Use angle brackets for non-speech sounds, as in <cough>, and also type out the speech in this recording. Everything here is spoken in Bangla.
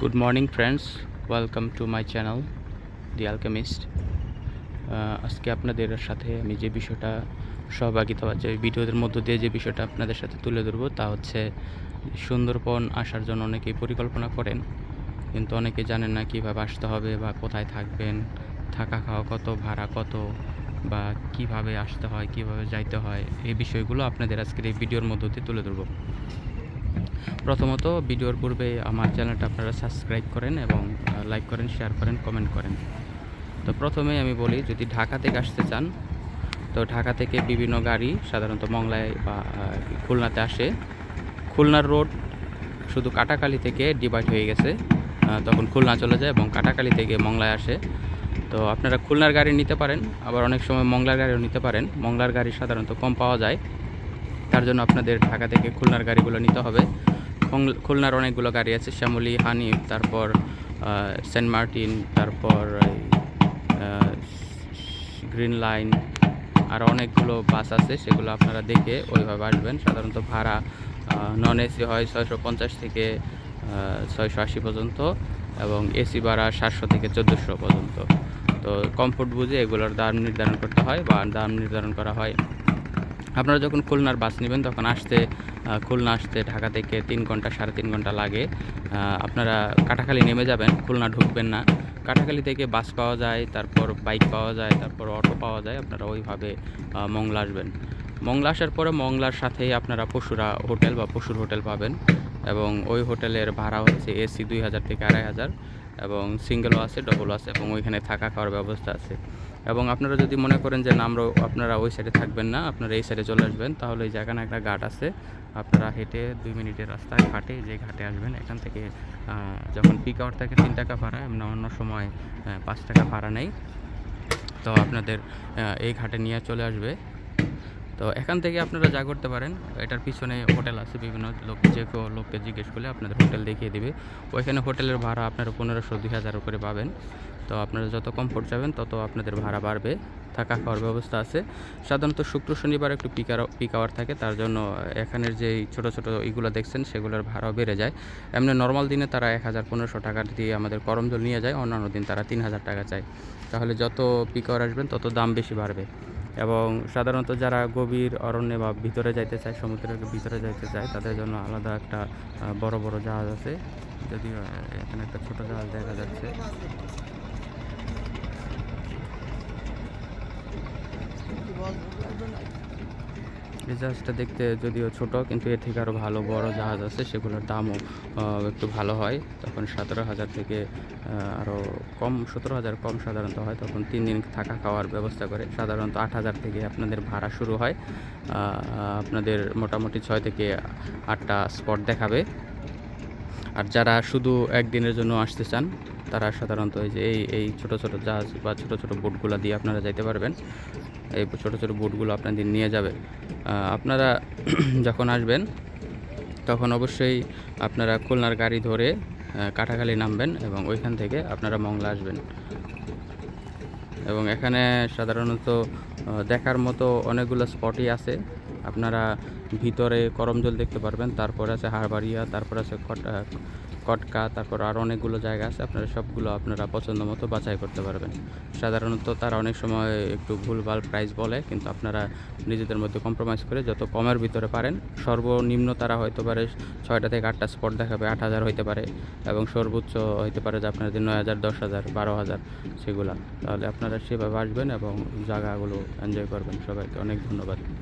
Good morning friends welcome to my channel the alchemist আজকে আপনাদের সাথে আমি যে বিষয়টা সহভাগিতা যে ভিডিওদের মধ্য দিয়ে যে বিষয়টা আপনাদের সাথে তুলে ধরবো, তা হচ্ছে সুন্দরবন আসার জন্য অনেকেই পরিকল্পনা করেন। কিন্তু অনেকে জানেন না কীভাবে আসতে হবে বা কোথায় থাকবেন, থাকা খাওয়া কত, ভাড়া কত, বা কীভাবে আসতে হয়, কীভাবে যাইতে হয়, এই বিষয়গুলো আপনাদের আজকের এই ভিডিওর মধ্য দিয়ে তুলে ধরবো। প্রথমত ভিডিওর পূর্বে আমার চ্যানেলটা আপনারা সাবস্ক্রাইব করেন এবং লাইক করেন শেয়ার করেন কমেন্ট করেন। তো প্রথমে আমি বলি, যদি ঢাকা থেকে আসতে চান, তো ঢাকা থেকে বিভিন্ন গাড়ি সাধারণত মংলায় বা খুলনাতে আসে। খুলনার রোড শুধু কাটাকালি থেকে ডিভাইড হয়ে গেছে তখন খুলনা চলে যায় এবং কাটাকালি থেকে মংলায় আসে। তো আপনারা খুলনার গাড়ি নিতে পারেন, আবার অনেক সময় মংলার গাড়িও নিতে পারেন। মংলার গাড়ি সাধারণত কম পাওয়া যায়। তার জন্য আপনাদের ঢাকা থেকে খুলনার গাড়িগুলো নিতে হবে। খুল- খুলনার অনেকগুলো গাড়ি আছে, শ্যামলি, হানিফ, তারপর সেন্ট মার্টিন, তারপর গ্রিন লাইন, আর অনেকগুলো বাস আছে, সেগুলো আপনারা দেখে ওইভাবে আসবেন। সাধারণত ভাড়া নন এসি হয় ছয়শো পঞ্চাশ থেকে ছয়শো আশি পর্যন্ত এবং এসি ভাড়া সাতশো থেকে চোদ্দোশো পর্যন্ত। তো কমফোর্ট বুঝে এগুলোর দাম নির্ধারণ করতে হয় বা দাম নির্ধারণ করা হয়। আপনারা যখন খুলনার বাস নেবেন, তখন আসতে খুলনা আসতে ঢাকা থেকে তিন ঘণ্টা, সাড়ে তিন ঘণ্টা লাগে। আপনারা কাটাখালি নেমে যাবেন, খুলনা ঢুকবেন না। কাটাখালি থেকে বাস পাওয়া যায়, তারপর বাইক পাওয়া যায়, তারপর অটো পাওয়া যায়, আপনারা ওইভাবে মংলা আসবেন। মংলা আসার পরে মংলার সাথেই আপনারা পশুরা হোটেল বা পশুর হোটেল পাবেন এবং ওই হোটেলের ভাড়া হচ্ছে এসি দুই হাজার থেকে আড়াই হাজার এবং সিঙ্গেলও আছে, ডবলও আছে এবং ওইখানে থাকা খাওয়ার ব্যবস্থা আছে। এবং আপনারা যদি মনে করেন যে না আপনারা ওই সাইডে থাকবেন না, আপনারা এই সাইডে চলে আসবেন, তাহলে এই জায়গায় একটা ঘাট আছে, আপনারা হেঁটে দুই মিনিটের রাস্তায় ঘাটে যে ঘাটে আসবেন, এখান থেকে যখন পিক আউট থাকে তিন টাকা ভাড়া, এমন অন্য সময় পাঁচ টাকা ভাড়া নেই। তো আপনাদের এই ঘাটে নিয়ে চলে আসবে। তো এখান থেকে আপনারা যা করতে পারেন, এটার পিছনে হোটেল আছে বিভিন্ন লোক, যে কেউ লোককে জিজ্ঞেস করলে আপনাদের হোটেল দেখিয়ে দেবে। ওইখানে হোটেলের ভাড়া আপনারা পনেরোশো, দুই হাজার করে পাবেন। তো আপনারা যত কমফোর্ট যাবেন তত আপনাদের ভাড়া বাড়বে। থাকা খাওয়ার ব্যবস্থা আছে। সাধারণত শুক্র, শনিবার একটু পিকার পিক আওয়ার থাকে, তার জন্য এখানের যে ছোটো ছোটো এইগুলো দেখছেন, সেগুলোর ভাড়াও বেড়ে যায়। এমনি নর্মাল দিনে তারা এক হাজার পনেরোশো টাকা দিয়ে আমাদের করমজল নিয়ে যায়, অন্যান্য দিন তারা তিন হাজার টাকা চায়। তাহলে যত পিক আওয়ার আসবেন, তত দাম বেশি বাড়বে। এবং সাধারণত যারা গভীর অরণ্যে বা ভিতরে যাইতে চায়, সমুদ্রের ভিতরে যাইতে চায়, তাদের জন্য আলাদা একটা বড় বড় জাহাজ আছে। যদিও এখানে একটা ছোট জাহাজ দেখা যাচ্ছে। এই জাহাজটা দেখতে যদিও ছোট, কিন্তু এর থেকে আরও ভালো বড় জাহাজ আছে, সেগুলোর দামও একটু ভালো হয়। তখন সতেরো হাজার থেকে আরও কম, সতেরো হাজার কম সাধারণত হয়। তখন তিন দিন থাকা খাওয়ার ব্যবস্থা করে। সাধারণত আট হাজার থেকে আপনাদের ভাড়া শুরু হয়। আপনাদের মোটামুটি ছয় থেকে আটটা স্পট দেখাবে। আর যারা শুধু একদিনের জন্য আসতে চান, তারা সাধারণত এই যে এই এই ছোটো ছোটো জাহাজ বা ছোটো ছোটো বোটগুলো দিয়ে আপনারা যাইতে পারবেন। এই ছোটো ছোটো বুটগুলো আপনাদের নিয়ে যাবে। আপনারা <clears throat> যখন আসবেন, তখন অবশ্যই আপনারা খুলনার গাড়ি ধরে কাটাখালি নামবেন এবং ওইখান থেকে আপনারা মংলা আসবেন। এবং এখানে সাধারণত দেখার মতো অনেকগুলো স্পটই আছে। আপনারা ভিতরে করমজল দেখতে পারবেন, তারপর আছে হারবাড়িয়া তারপর আছে কটকা, তারপর আর অনেকগুলো জায়গা আছে, আপনারা সবগুলো আপনারা পছন্দ মতো বাছাই করতে পারবেন। সাধারণত তারা অনেক সময় একটু ভুলভাল প্রাইস বলে, কিন্তু আপনারা নিজেদের মধ্যে কম্প্রোমাইজ করে যত কমের ভিতরে পারেন, সর্বনিম্ন তারা হয়তো পারে ছয়টা থেকে আটটা স্পট দেখাবে, আট হাজার হইতে পারে, এবং সর্বোচ্চ হইতে পারে যে আপনাদের নয় হাজার, দশ হাজার, বারো হাজার, সেগুলা। তাহলে আপনারা সেভাবে আসবেন এবং জায়গাগুলো এনজয় করবেন সবাইকে। অনেক ধন্যবাদ।